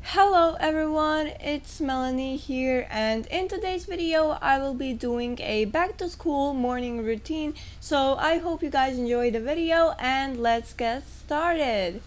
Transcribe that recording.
Hello everyone, it's Melanie here and in today's video I will be doing a back to school morning routine so I hope you guys enjoy the video and let's get started.